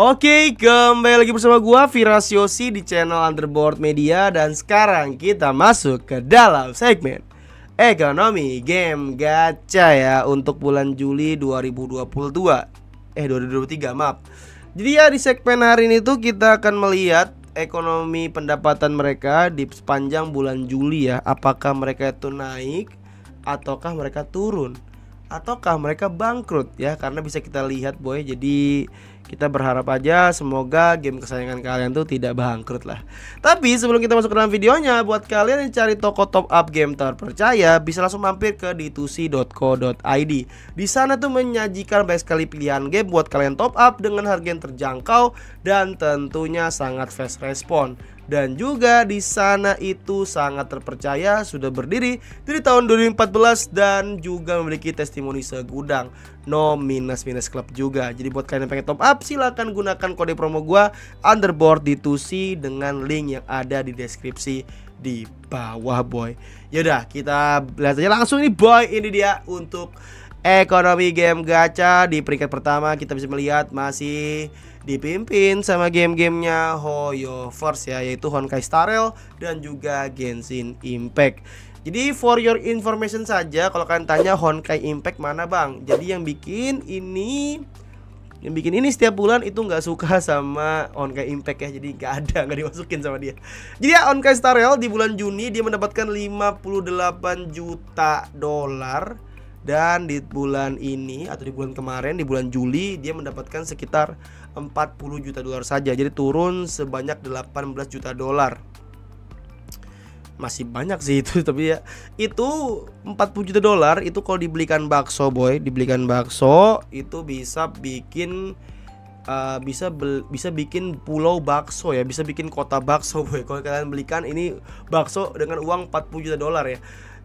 Oke, kembali lagi bersama gua Virasiosi di channel Underboard Media dan sekarang kita masuk ke dalam segmen ekonomi game gacha ya untuk bulan Juli 2022. Eh 2023, maaf. Jadi ya di segmen hari ini tuh kita akan melihat ekonomi pendapatan mereka di sepanjang bulan Juli ya. Apakah mereka itu naik ataukah mereka turun? Ataukah mereka bangkrut ya? Karena bisa kita lihat boy. Jadi kita berharap aja semoga game kesayangan kalian tuh tidak bangkrut lah. Tapi sebelum kita masuk ke dalam videonya, buat kalian yang cari toko top up game terpercaya, bisa langsung mampir ke d2c.co.id. Di sana tuh menyajikan banyak sekali pilihan game buat kalian top up dengan harga yang terjangkau dan tentunya sangat fast respon dan juga di sana itu sangat terpercaya sudah berdiri dari tahun 2014 dan juga memiliki testimoni segudang no minus minus club juga. Jadi buat kalian yang pengen top up silahkan gunakan kode promo gua underboard di tusi dengan link yang ada di deskripsi di bawah boy. Yaudah kita lihat aja langsung nih boy. Ini dia untuk ekonomi game gacha di peringkat pertama kita bisa melihat masih dipimpin sama game-gamenya Hoyoverse ya yaitu Honkai Star Rail dan juga Genshin Impact. Jadi for your information saja kalau kalian tanya Honkai Impact mana bang? Jadi yang bikin ini yang bikin ini setiap bulan itu nggak suka sama Honkai Impact ya jadi nggak ada nggak dimasukin sama dia jadi ya Honkai Star Rail di bulan Juni dia mendapatkan 58 juta dolar dan di bulan ini atau di bulan kemarin di bulan Juli dia mendapatkan sekitar 40 juta dolar saja. Jadi turun sebanyak 18 juta dolar. Masih banyak sih itu tapi ya itu 40 juta dolar itu kalau dibelikan bakso boy, dibelikan bakso itu bisa bikin uh, bisa bel, bisa bikin pulau bakso ya, bisa bikin kota bakso boy. Kalau kalian belikan ini bakso dengan uang 40 juta dolar ya.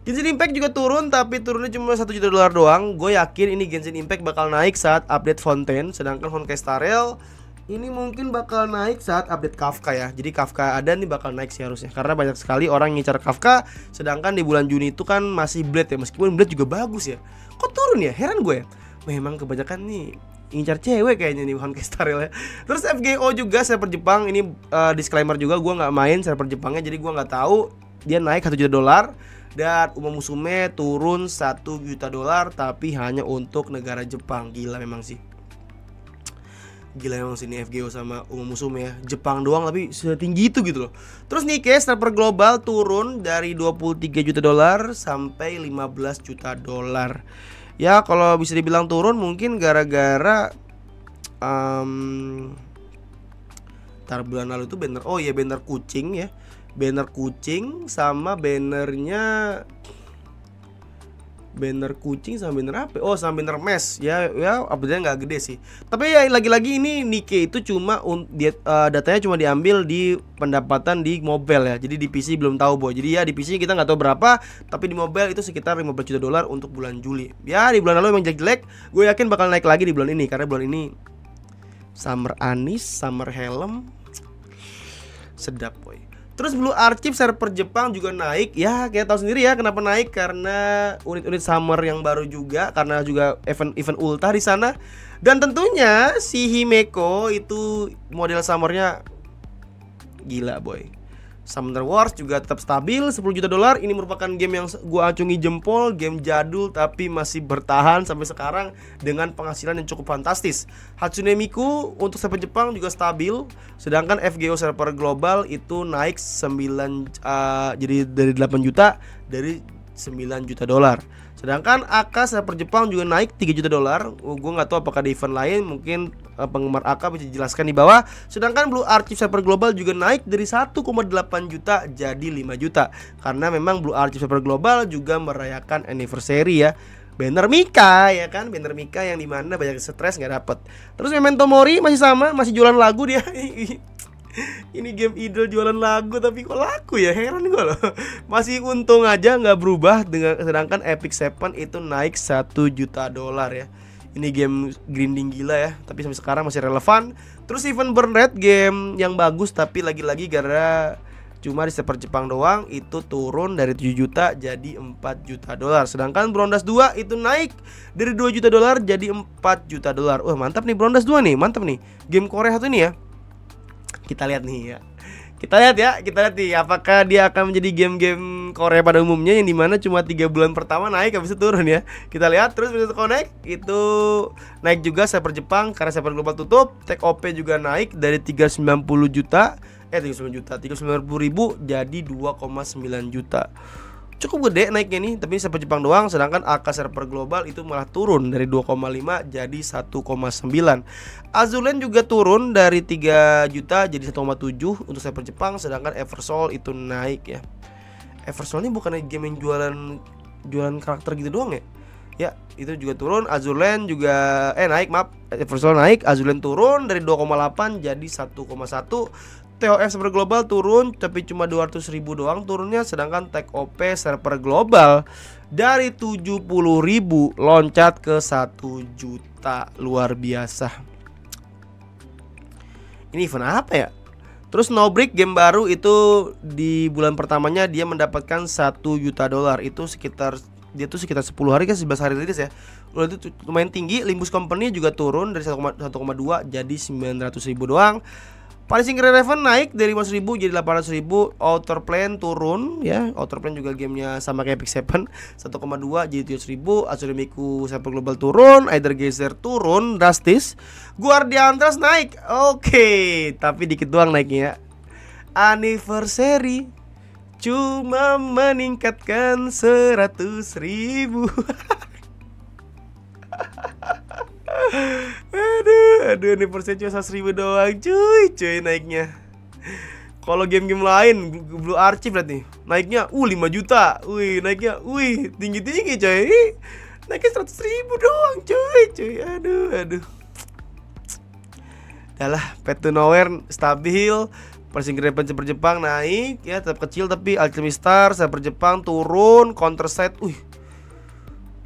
Genshin Impact juga turun tapi turunnya cuma 1 juta dolar doang. Gue yakin ini Genshin Impact bakal naik saat update Fontaine, sedangkan Honkai Star Rail ini mungkin bakal naik saat update Kafka ya. Jadi Kafka ada nih bakal naik sih harusnya karena banyak sekali orang ngincar Kafka sedangkan di bulan Juni itu kan masih Blade ya. Meskipun Blade juga bagus ya. Kok turun ya? Heran gue ya. Memang kebanyakan nih ngincar cewek kayaknya nih Honkai Star Rail ya. Terus FGO juga server Jepang ini uh, disclaimer juga gue nggak main server Jepangnya jadi gue nggak tahu dia naik 1 juta dolar dan Uma Musume turun 1 juta dolar tapi hanya untuk negara Jepang. Gila memang sih. Gila memang sini FGO sama Uma Musume ya. Jepang doang tapi setinggi itu gitu loh. Terus Nikkei sniper global turun dari 23 juta dolar sampai 15 juta dolar. Ya kalau bisa dibilang turun mungkin gara-gara um, tar bulan lalu itu banner oh ya banner kucing ya banner kucing sama bannernya banner kucing sama banner apa? Oh, sama banner mesh. Ya, ya update nggak gede sih. Tapi ya lagi-lagi ini Nikkei itu cuma dia, uh, datanya cuma diambil di pendapatan di mobile ya. Jadi di PC belum tahu, Boy. Jadi ya di PC kita nggak tahu berapa, tapi di mobile itu sekitar 15 juta dolar untuk bulan Juli. Ya, di bulan lalu emang jelek-jelek. Gue yakin bakal naik lagi di bulan ini karena bulan ini summer anis, summer helm sedap, boy. Terus Blue Archive server Jepang juga naik. Ya kayak tahu sendiri ya kenapa naik. Karena unit-unit summer yang baru juga Karena juga event event ultah di sana. Dan tentunya si Himeko itu model summernya Gila boy Summoner Wars juga tetap stabil 10 juta dolar. Ini merupakan game yang gua acungi jempol Game jadul tapi masih bertahan sampai sekarang Dengan penghasilan yang cukup fantastis. Hatsune Miku untuk server Jepang juga stabil Sedangkan FGO server global itu naik 9 uh, Jadi dari 8 juta Dari 9 juta dolar Sedangkan AK server Jepang juga naik 3 juta dolar. Oh, gue nggak tahu apakah di event lain mungkin uh, penggemar AK bisa dijelaskan di bawah. Sedangkan Blue Archive server global juga naik dari 1,8 juta jadi 5 juta. Karena memang Blue Archive server global juga merayakan anniversary ya. Banner Mika ya kan Banner Mika yang di mana banyak stres nggak dapet Terus Memento Mori masih sama Masih jualan lagu dia ini game idol jualan lagu tapi kok laku ya heran gue loh masih untung aja nggak berubah dengan sedangkan Epic Seven itu naik satu juta dolar ya ini game grinding gila ya tapi sampai sekarang masih relevan terus even burn red game yang bagus tapi lagi-lagi gara Cuma di server Jepang doang itu turun dari 7 juta jadi 4 juta dolar. Sedangkan Brondas 2 itu naik dari 2 juta dolar jadi 4 juta dolar. Wah, mantap nih Brondas 2 nih, mantap nih. Game Korea satu ini ya. Kita lihat nih ya. Kita lihat ya, kita lihat nih apakah dia akan menjadi game-game Korea pada umumnya yang di mana cuma tiga bulan pertama naik habis itu turun ya. Kita lihat terus bisa connect itu naik juga server Jepang karena server global tutup, take OP juga naik dari 390 juta eh 39 juta 390 ribu jadi 2,9 juta cukup gede naiknya nih tapi server Jepang doang sedangkan AK server global itu malah turun dari 2,5 jadi 1,9 Azulen juga turun dari 3 juta jadi 1,7 untuk server Jepang sedangkan Eversol itu naik ya. Eversol ini bukan game yang jualan jualan karakter gitu doang ya? Ya itu juga turun. Azulen juga eh naik maaf. Eversol naik Azulen turun dari 2,8 jadi 1,1 TOF server global turun tapi cuma 200 ribu doang turunnya sedangkan Tech OP server global dari 70 ribu loncat ke 1 juta. Luar biasa. Ini event apa ya? Terus No Break game baru itu di bulan pertamanya dia mendapatkan 1 juta dolar. Itu sekitar dia tuh sekitar 10 hari kan 11 hari rilis ya. Lalu itu lumayan tinggi, Limbus Company juga turun dari 1,2 jadi 900 ribu doang. Punishing Raven naik dari 500 ribu jadi 800 ribu. Outer Plane turun ya. Outer Plane juga gamenya sama kayak Epic 7 1,2 jadi 700 ribu. Azure Miku Sample Global turun Either Geyser turun drastis. Guardian Trust naik Oke. Okay. Tapi dikit doang naiknya. Anniversary Cuma meningkatkan 100 ribu. Aduh, aduh ini persen cuma 100 ribu doang cuy, cuy naiknya. Kalau game-game lain Blue Archive berarti naiknya uh 5 juta. Wih, naiknya wih tinggi-tinggi cuy. Naiknya 100 ribu doang cuy, cuy. Aduh, aduh. Yalah, Pet to Nowhere stabil. Persing Grepen Super Jepang naik ya tetap kecil tapi Alchemy Star Super Jepang turun Counter Set. Wih.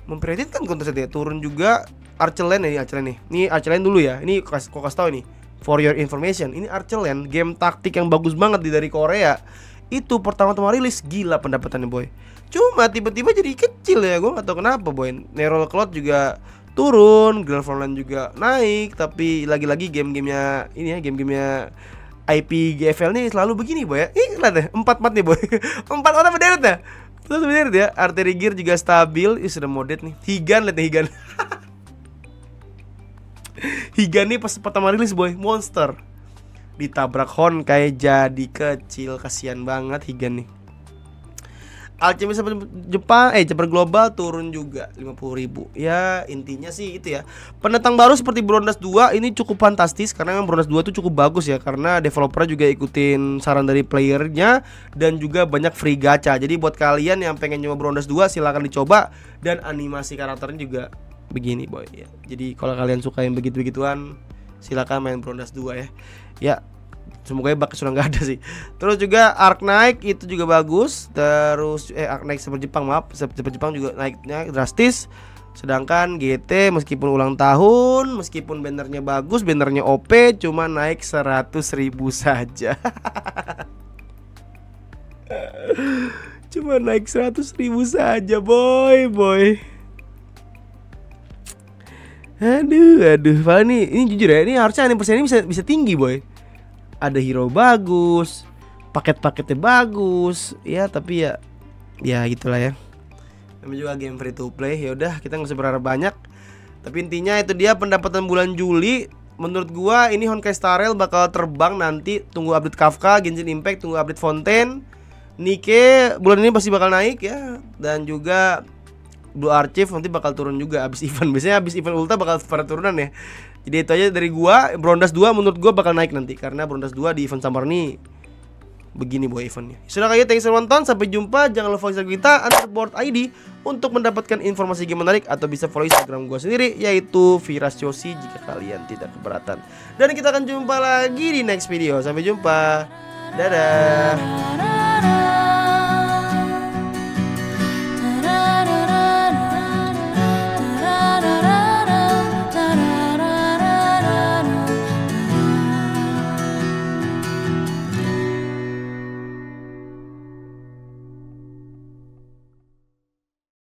Memprihatinkan Counter Set ya turun juga Archelen ini Archelen nih. Ini Archelen dulu ya. Ini kok kasih tahu ini. For your information, ini Archelen game taktik yang bagus banget di dari Korea. Itu pertama-tama rilis gila pendapatannya boy. Cuma tiba-tiba jadi kecil ya, gue gak tau kenapa boy. Neural Cloud juga turun, Grand Frontline juga naik, tapi lagi-lagi game-gamenya ini ya, game-gamenya IP GFL nih selalu begini boy ya. Ih, lihat deh, empat empat nih boy. empat orang berderet ya. Terus berderet ya. Arteri gear juga stabil. Ih, sudah modet nih. Higan lihat nih Higan. Higa nih pas pertama rilis boy. Monster. Ditabrak Honkai jadi kecil. Kasihan banget Higa nih. Alchemy Jepang eh Jepang global turun juga 50 ribu. Ya intinya sih itu ya. Pendatang baru seperti Brondas 2 ini cukup fantastis. Karena memang Brondas 2 itu cukup bagus ya. Karena developer juga ikutin saran dari playernya. Dan juga banyak free gacha. Jadi buat kalian yang pengen nyoba Brondas 2 silahkan dicoba. Dan animasi karakternya juga begini boy ya. Jadi kalau kalian suka yang begitu-begituan silakan main Brondas 2 ya. Ya, semoga bakal sudah nggak ada sih. Terus juga Ark naik itu juga bagus. Terus eh Ark naik seperti Jepang maaf, seperti Jepang juga naiknya drastis. Sedangkan GT meskipun ulang tahun, meskipun bannernya bagus, bannernya OP cuma naik 100 ribu saja. cuma naik 100 ribu saja boy boy. Aduh, aduh, Padahal nih, ini jujur ya, ini harusnya persen ini bisa bisa tinggi boy. Ada hero bagus, paket-paketnya bagus, ya tapi ya, ya gitulah ya. Namanya juga game free to play, ya udah kita nggak usah berharap banyak. Tapi intinya itu dia pendapatan bulan Juli. Menurut gua ini Honkai Star Rail bakal terbang nanti. Tunggu update Kafka, Genshin Impact, tunggu update Fontaine. Nike bulan ini pasti bakal naik ya. Dan juga Blue Archive nanti bakal turun juga abis event. Biasanya abis event Ulta bakal pada turunan ya. Jadi itu aja dari gua. Brondas 2 menurut gua bakal naik nanti Karena Brondas 2 di event Summer nih Begini boy eventnya. Sudah kayak thanks for nonton. Sampai jumpa. Jangan lupa follow kita Underboard ID Untuk mendapatkan informasi game menarik Atau bisa follow Instagram gua sendiri Yaitu Virasyosi Jika kalian tidak keberatan. Dan kita akan jumpa lagi di next video. Sampai jumpa. Dadah